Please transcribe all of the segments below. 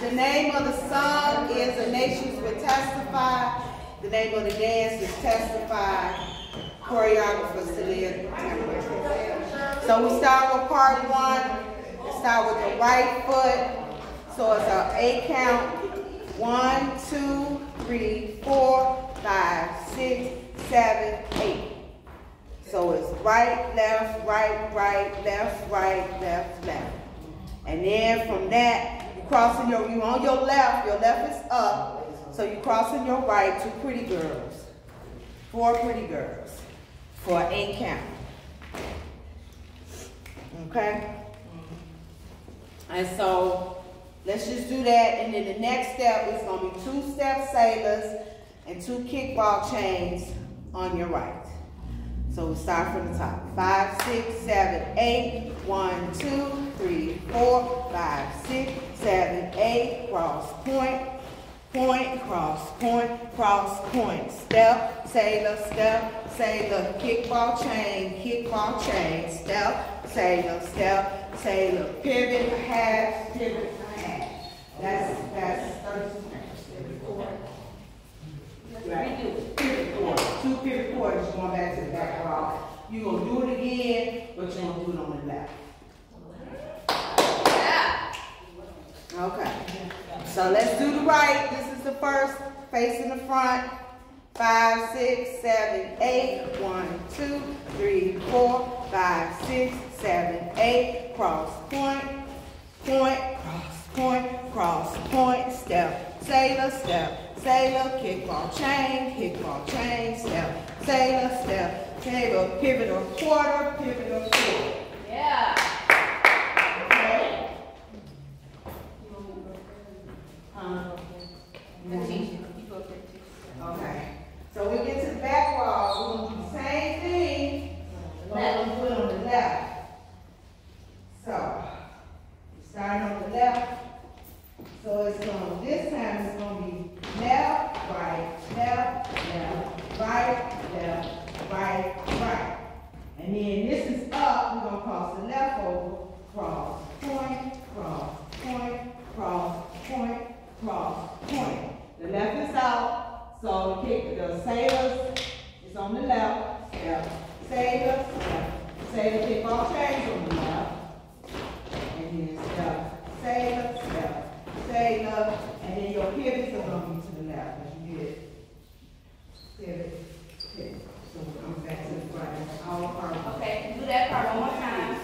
The name of the song is The Nations Will Testify. The name of the dance is Testify. Choreographer Celia. So we start with part one. We start with the right foot. So it's an eight count. One, two, three, four, five, six, seven, eight. So it's right, left, right, right, left, right, left, left. And then from that, crossing your, you on your left, your left is up. So you're crossing your right, two pretty girls. Four pretty girls for eight count. Okay? And so let's just do that. And then the next step is gonna be two step sailors and two kickball chains on your right. So we start from the top. Five, six, seven, eight. One, two, three, four, five, six, seven, eight. Cross point, point, cross point, cross point. Step, sailor, step, sailor, kickball change, kickball change. Step, sailor, step, sailor. Pivot, half, pivot, half. That's, that's 30 Right. Pivot quarters. Two pivot going back to the back. You're going to do it again, but you're going to do it on the left. Okay. So let's do the right. This is the first, facing the front. Five, six, seven, eight. One, two, three, four, five, six, seven, eight. Cross point, point, cross point, cross point, step, sailor, step, sailor, kick kickball change, kick kickball change, step, sailor, step, sailor, pivot or quarter, pivot or quarter. Yeah. Okay. So we get to the back wall, we're gonna do the same thing, we're on the left. So, starting on the left. So it's gonna, this time it's gonna be left, right, left, left, right, left, right, right. And then this is up, we're gonna cross the left over, cross, point, cross, point, cross, point, cross, point. The left is out, so the kick, the sailors is on the left, step, sailor, step, sailor kick off chains on the left. And then step, sailor, step, sailor, and then your pivots are gonna be to the left, as you did. Pivot, pivot, so it comes back to the front, That's all part of it. Okay, do that part one more time.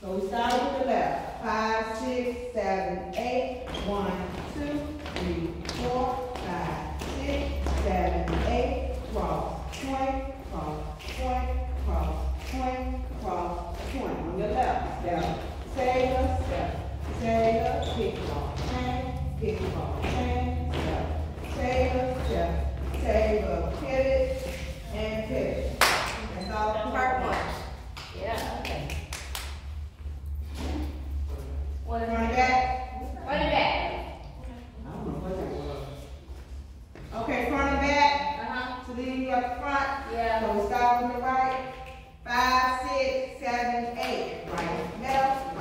So we start with the left. Five, six, seven, eight. One, two, three, four, five, six, seven, eight. Cross, point, cross, point, cross, point, cross, point. On your left, step, sailor, step, sailor, kickball, change, kickball, change, step, sailor, step, sailor, pivot, and pivot. That's all The part one. Yeah, okay. What is Run it back. Run it back. I don't know what that was. Okay, front and back. Uh-huh. So then you up front. Yeah. We start from the right. Five, six, seven, eight. Right, left,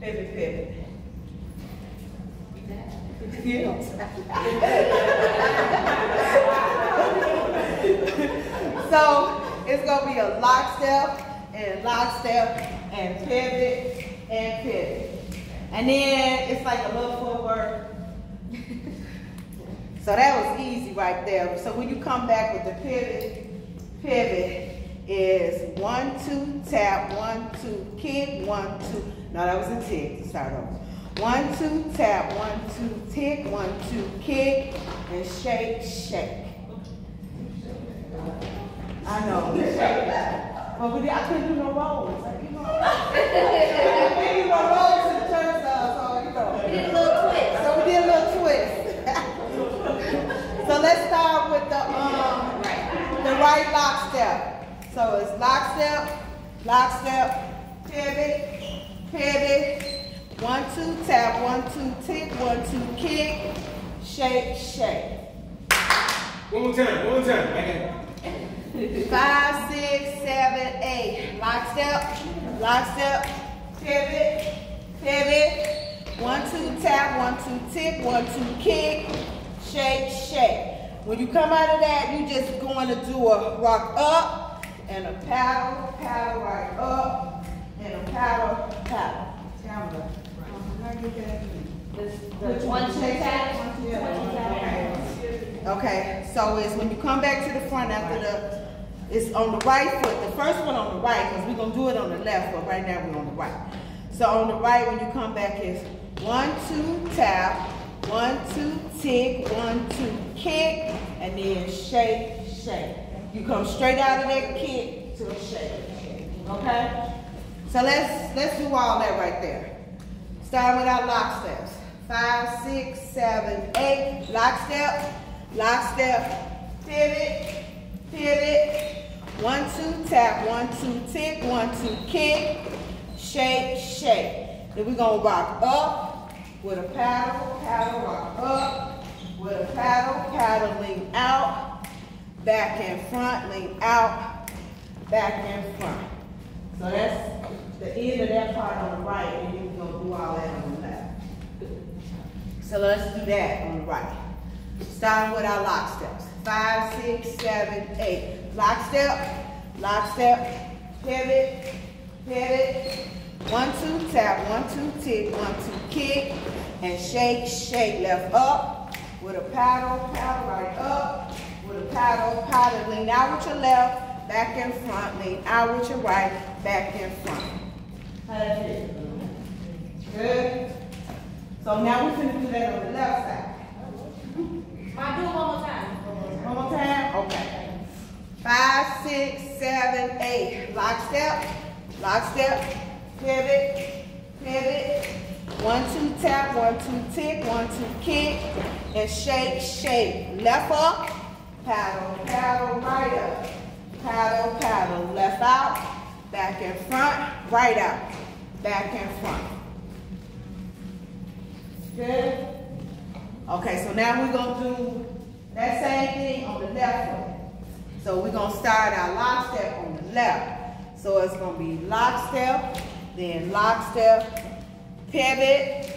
pivot. Pivot. So it's gonna be a lockstep and lockstep and pivot and pivot. And then it's like a little footwork. so that was easy right there. So when you come back with the pivot, pivot is one, two, tap, one, two, kick, one, two. No, that was a tick to start off. One, two, tap, one, two, tick, one, two, kick, and shake, shake. I know. but we did, I couldn't do no rolls. Like, you know, I couldn't do no rolls in the church, so, you know. We did a little twist. So we did a little twist. so let's start with the, um, the right lockstep. So it's lockstep, lockstep, pivot, pivot, one, two, tap, one, two, tick, one, two, kick, shake, shake. One more time, one more time. I got it. Five, six, seven, eight. Lockstep, lockstep, pivot, pivot. One, two, tap, one, two, tick, one, two, kick, shake, shake. When you come out of that, you're just going to do a rock up and a paddle, paddle right up, and a paddle, paddle. Tell me. Get that? The, the one, two, tap, one, two, one, two, tap. Okay, so it's when you come back to the front after the, it's on the right foot, the first one on the right, because we're gonna do it on the left, but right now we're on the right. So on the right, when you come back is one, two, tap, one, two, tick, one, two, kick, and then shake, shake. You come straight out of that kick to a shake, okay? So let's, let's do all that right there. Starting with our lock steps. Five, six, seven, eight. Lock step, lock step, pivot, pivot. One, two, tap, one, two, tick, one, two, kick, shake, shake. Then we're gonna rock up with a paddle, paddle, rock up with a paddle, paddle, lean out, back and front, lean out, back and front. So that's the end of that part on the right, and you're gonna do all that on the left. So let's do that on the right. Starting with our lock steps. Five, six, seven, eight. Lock step, lock step, pivot, pivot. One, two, tap, one, two, tick, one, two, kick, and shake, shake. Left up with a paddle, paddle right up, with a paddle, paddle. Lean out with your left, back and front. Lean out with your right, back and front. Good. So now we're gonna do that on the left side. Ma, do it one more time. One more time? Okay. Five, six, seven, eight. Lock step, lock step, pivot, pivot. One, two, tap, one, two, tick, one, two, kick, and shake, shake. Left up, paddle, paddle, right up. Paddle, paddle, left out, back and front, right out, back and front. Good? Okay, so now we're gonna do that same thing on the left foot. So we're gonna start our lock step on the left. So it's gonna be lock step, then lock step, pivot,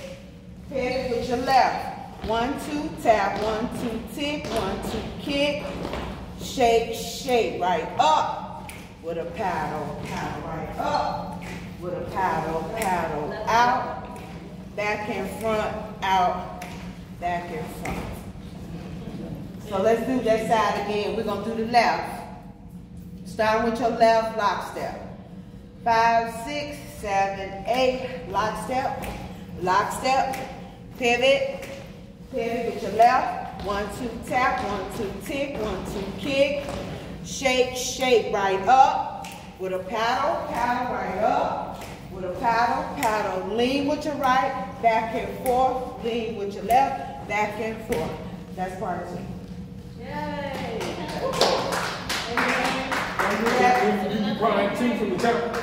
pivot with your left. One, two, tap, one, two, tick, one, two, kick, shake, shake, right up with a paddle, paddle right up with a paddle, paddle out, back and front, out, back and front. So let's do that side again. We're gonna do the left. Starting with your left lock step. Five, six, seven, eight, lock step, lock step, pivot, pivot with your left. One, two, tap, one, two, tick, one, two, kick. Shake, shake right up with a paddle, paddle right up with a paddle, paddle. Lean with your right, back and forth. Lean with your left, back and forth. That's part two. Yay. And do that You part two from the top.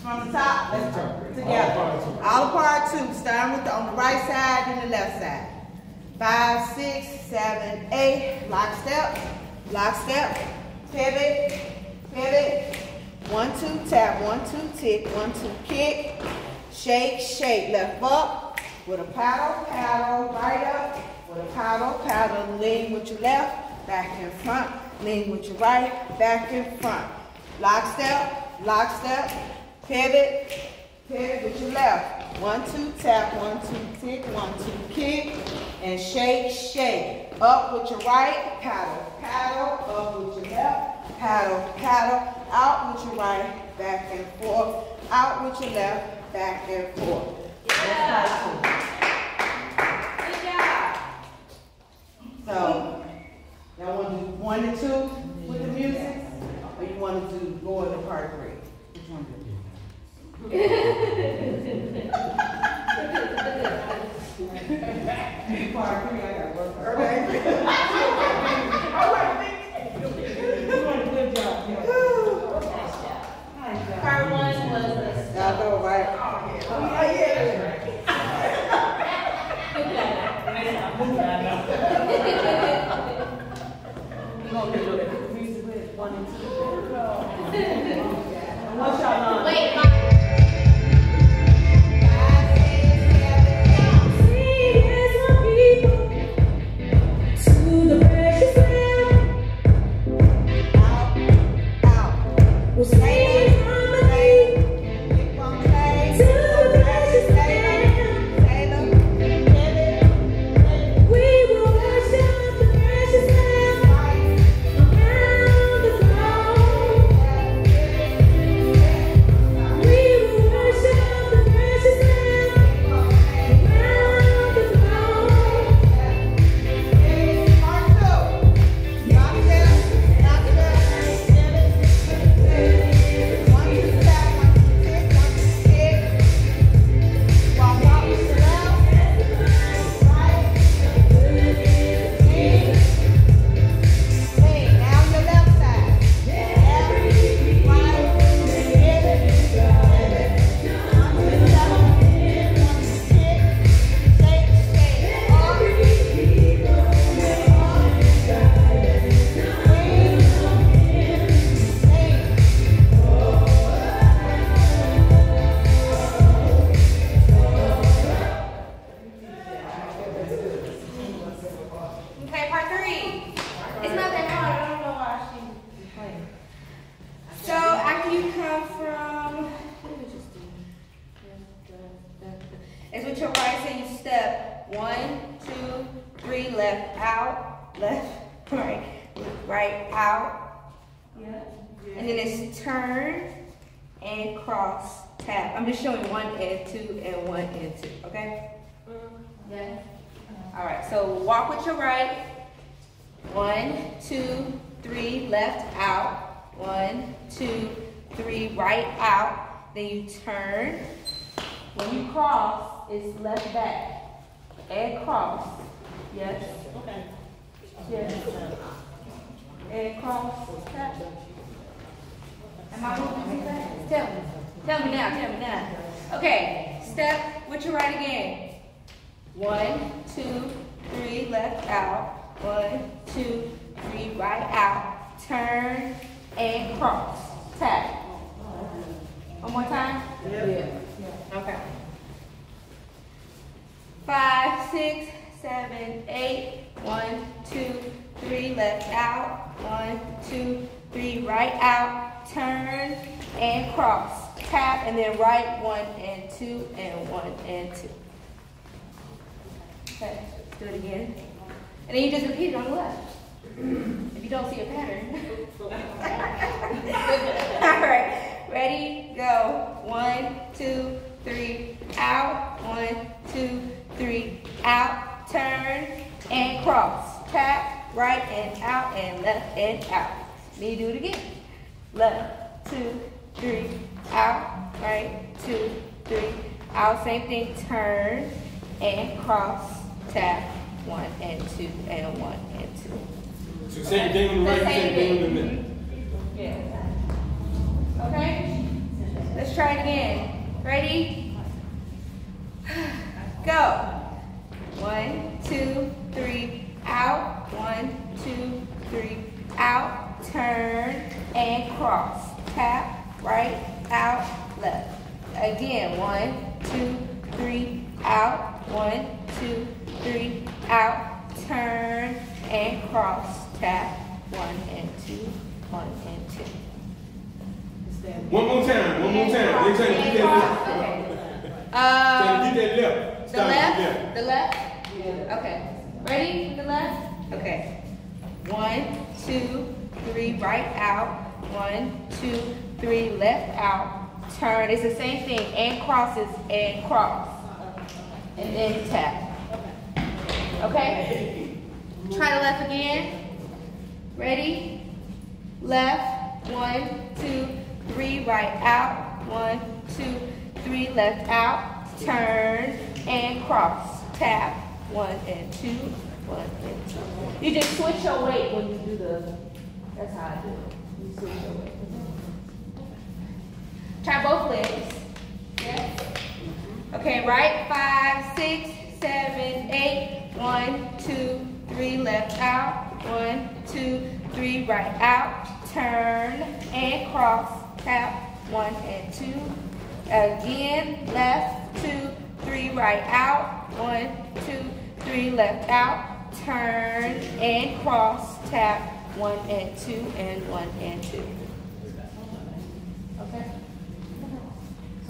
from the top, let's Top. together. All part two. All part two, starting with the, on the right side and the left side. Five, six, seven, eight, lock step, lock step, pivot, pivot. One, two, tap, one, two, tick, one, two, kick. shake, shake, left up, with a paddle, paddle, right up, with a paddle, paddle, lean with your left, back and front, lean with your right, back and front. Lock step, lock step, pivot, pivot with your left. One, two, tap, one, two, tick, one, two, kick, and shake, shake. Up with your right, paddle, paddle, up with your left, paddle, paddle, out with your right, back and forth, out with your left, back and forth. Yeah. Good job. So, y'all want to do one and two with the music? Or you want to do go into part three? Which one do you? Part three, I got work. Okay. All right, You're doing a good job, yeah. Part one was the Y'all know, right? Oh, yeah. Oh, right, so walk with your right. One, two, three, left, out. One, two, three, right, out. Then you turn. When you cross, it's left back. And cross. Yes. Okay. Yes. And cross. Tap. Am I moving too fast? Tell me. Tell me now. Tell me now. Okay. Step with your right again. One, two, three, left out. One, two, three, right out. Turn and cross. Tap. One more time? Yeah. Okay. Five, six, seven, eight. One, two, three, left out. One, two, three, right out. Turn and cross. Tap and then right one and two and one and two. Okay, do it again. And then you just repeat it on the left. If you don't see a pattern. All right, ready, go. One, two, three, out. One, two, three, out. Turn and cross. Tap, right and out, and left and out. Then you do it again. Left, two, three, out. Right, two, three, out. Same thing. Turn and cross. Tap, one and two, and one and two. So same thing on the right, same thing on the middle. Yeah. Okay? Let's try it again. Ready? Go. One, two, three, out. One, two, three, out. Turn and cross. Tap, right, out, left. again, one, two, three, out, one, two, three, out, turn, and cross, tap, one and two, one and two. One more time, one more time. They trying to And get cross, that okay. left. Trying Um, to get that left. the Start left, the left, okay. Ready, the left? Okay. One, two, three, right out, one, two, three, left out, turn, it's the same thing, and crosses, and cross. And then tap. Okay? Try the left again. Ready? Left, one, two, three, right out, one, two, three, left out, turn, and cross. Tap, one and two, one and two. You just switch your weight when you do the, that's how I do it. You switch your weight. Try both legs. Yes. Okay, right, five, six, seven, eight. One, two, three, left out. One, two, three, right out. Turn and cross. Tap, one and two. Again, left, two, three, right out. One, two, three, left out. Turn and cross. Tap, one and two, and one and two. Okay?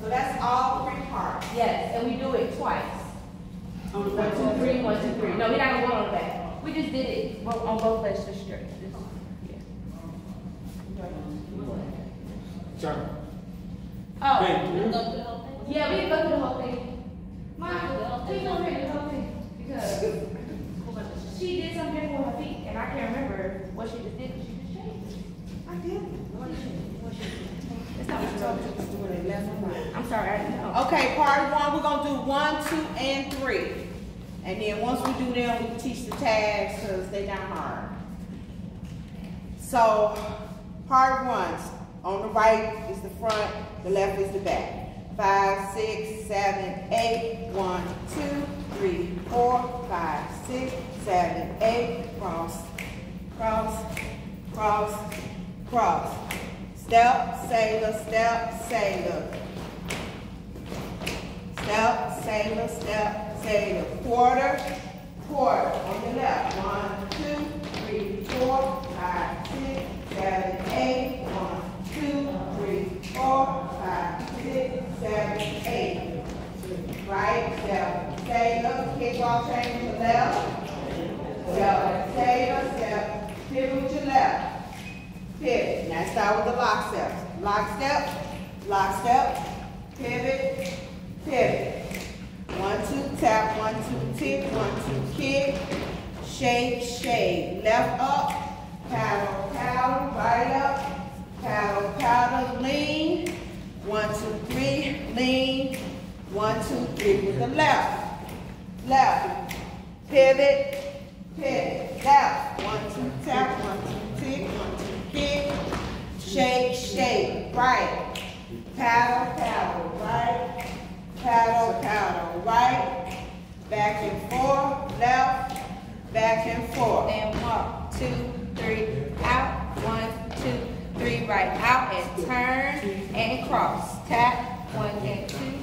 So that's all three parts. Yes, and we do it twice. One, two, three, one, two, three. No, we're not gonna go on the back. We just did it on both legs just straight. Just- yeah. Turn. Oh, Thank yeah, we didn't go through the whole thing. Mom, please don't read the whole thing because she did something with her feet and I can't remember what she just did. 'cause She just changed. it. I did. It's not what you told me. I'm sorry, I didn't know. Okay, part one, we're gonna do one, two, and three. And then once we do them, we teach the tags, cause they not hard. So, part one, on the right is the front, the left is the back. Five, six, seven, eight, one, two, three, four, five, six, seven, eight, cross, cross, cross, cross. Step, sailor, step, sailor. Step, sailor, step, sailor. Quarter, quarter. On the left. One, two, three, four, five, six, seven, eight. One, two, three, four, five, six, seven, eight. Right, step, sailor, kickball change to the left. Step, sailor, step, pivot with your left. Pivot. Now start with the lock steps. Lock step, lock step, pivot, pivot. One, two, tap, one, two, tick, one, two, kick, shake, shake. Left up, paddle, paddle, right up, paddle, paddle, lean. One, two, three, lean. One, two, three with the left. Left. Pivot, pivot. Left. One, two, tap, one, two, tick, one, two, kick. Shake, shake. Right. Paddle, paddle, right. Paddle, paddle, right. Back and forth, left, back and forth. And walk, two, three, out, one, two, three, right, out, and turn, and cross. Tap, one and two,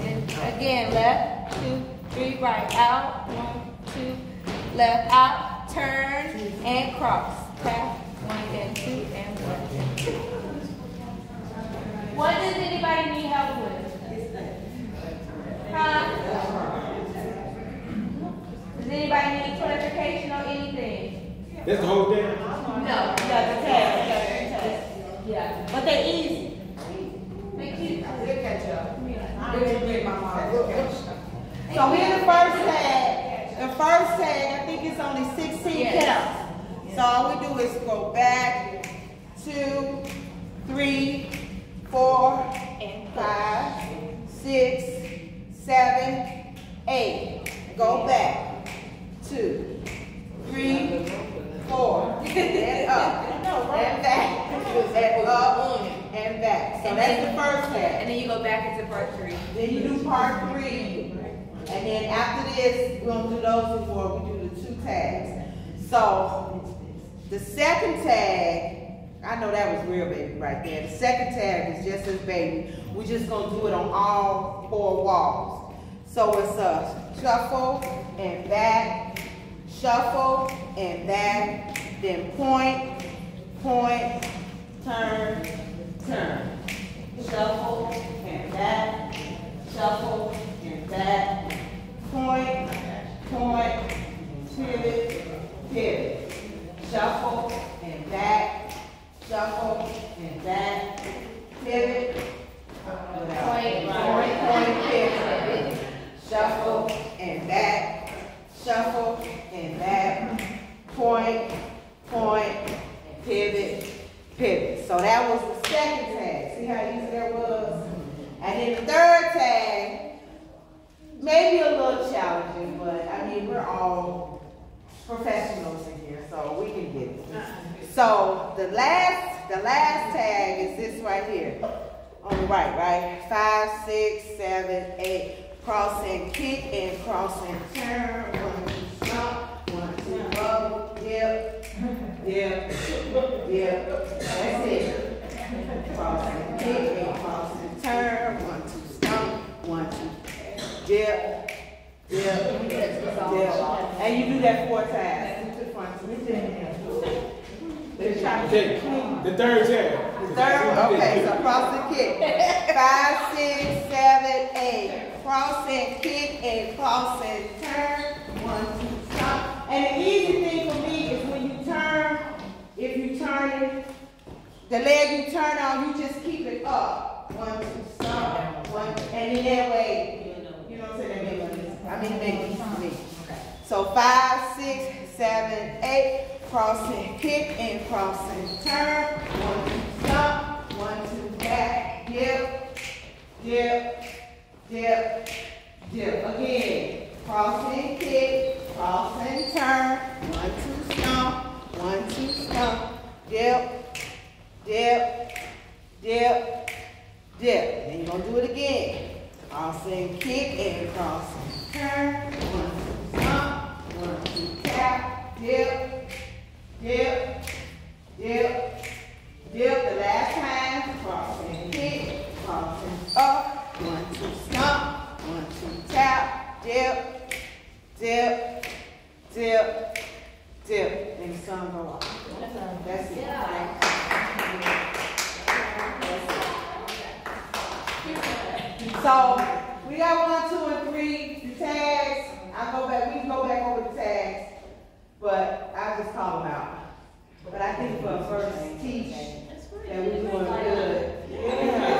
and again, left, two, three, right, out, one, two, left, out, turn, and cross. Tap, one and two, and one. What does anybody need help with? Huh? Does anybody need clarification on anything? That's the whole thing. No, no, the test, yeah, the test. Yeah, but they're easy. Thank you. So here's the first tag. The first tag, I think it's only sixteen Yes. counts. So all we do is go back, two, three, four, And five, six, seven, eight. Go back, two, three, four, and up, and back, and up, and back. So And that's then- the first tag. And then you go back into part three. Then you do part three, and then after this, we're gonna do those before we do the two tags. So, the second tag, I know that was real baby right there. The second tag is just as baby. We're just gonna do it on all four walls. So it's a shuffle and back, shuffle and back, then point, point, turn, turn. Shuffle and back, shuffle and back, point, point, pivot, pivot. Shuffle and back, shuffle and back, pivot. Point, point, point, pivot. Shuffle and back, shuffle and back, point, point, pivot, pivot. So that was the second tag. See how easy that was? And then the third tag, maybe a little challenging, but I mean, we're all professionals in here, so we can get it. So the last, the last tag is this right here, on the right, right? Five, six, seven, eight. Cross and kick and cross and turn. One, two, stomp. One, two, roll. Dip, dip, dip. That's it. Cross and kick and cross and turn. One, two, stomp. One, two, dip, dip, dip. And you do that four times. Let's try to Okay, the third tag. Third, okay, so cross and kick. Five, six, seven, eight. Cross and kick and cross and turn. One, two, stop. And the easy thing for me is when you turn, if you turn it, the leg you turn on, you just keep it up. One, two, stop. One, and in that way, you know what I'm saying? That makes it- I mean, makes me. So five, six, seven, eight. Cross and kick and cross and turn. One, two, stop. One, two, back. Dip, dip, dip, dip. Again, cross and kick, cross and turn. One, two, stomp. One, two, stomp. Dip, dip, dip, dip. Then you're gonna do it again. Cross and kick and cross and turn. One, two, stomp. One, two, tap. Dip, dip, dip, dip. The last time. Cross and kick, cross and up. One, two, stomp. One, two, tap. Dip, dip, dip, dip. And sun go off. That's it. So we got one, two, and three the tags. I go back. We can go back over the tags, but I just call them out. But I think for a first teach that we're doing good. Yeah.